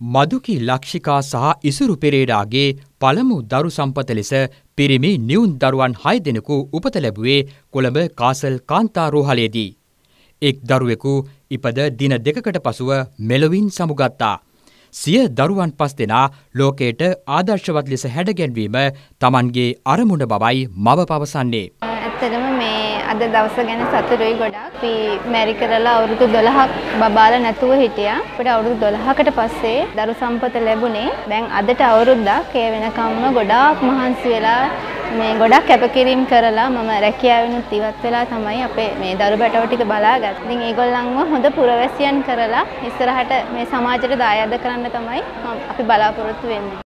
මදුකි ලක්ෂිකා සහ ඉසුරු පෙරේරාගේ පළමු දරු සම්පත ලෙස පිරිමි නිවුන් දරුවන් හය දෙනෙකු උපත ලැබුවේ කොළඹ කාසල් කාන්තා රෝහලේදී. එක් දරුවෙකු ඉපද දින දෙකකට පසුව මෙලොවින් සමුගත්තා. සිය දරුවන් පස් දෙනා ලෝකයට ආදර්ශවත් ලෙස හැඩගැන්වීම තමන්ගේ අරමුණ බවයි මව පවසන්නේ. ඇත්තටම මේ අද දවස ගැන සතුටුයි ගොඩක්. අපි මැරි කරලා අවුරුදු 12ක් බබාලා නැතුව හිටියා. අපිට අවුරුදු 12කට පස්සේ දරු සම්පත ලැබුණේ. දැන් අදට අවුරුද්දක් ඒ වෙනකම්ම ගොඩාක් මහන්සි වෙලා මේ ගොඩක් කැපකිරීම කරලා මම රැකියාවෙනුත් ඉවත් වෙලා තමයි අපේ මේ දරු බැටව ටික බලාගත්තේ. ඉතින් ඒගොල්ලන්ව හොඳ පුරවැසියන් කරලා ඉස්සරහට මේ සමාජයට දායාද කරන්න තමයි අපි බලාපොරොත්තු වෙන්නේ.